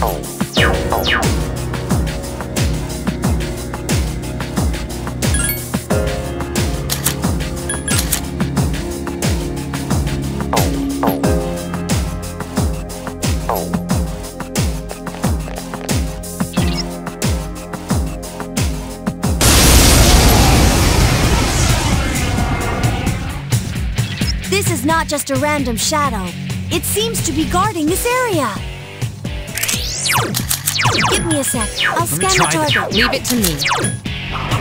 This is not just a random shadow. It seems to be guarding this area. Give me a sec. I'll Let scan the try that. target. Leave it to me.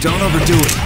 Don't overdo it.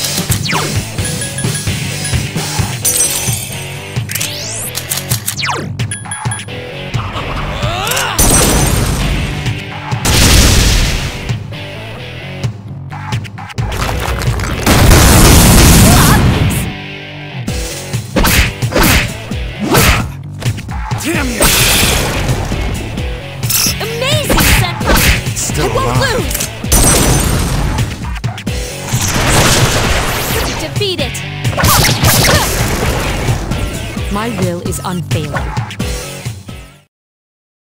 Damn you! Amazing, Senpai. Still I won't alive. lose. Defeat it. My will is unfailing.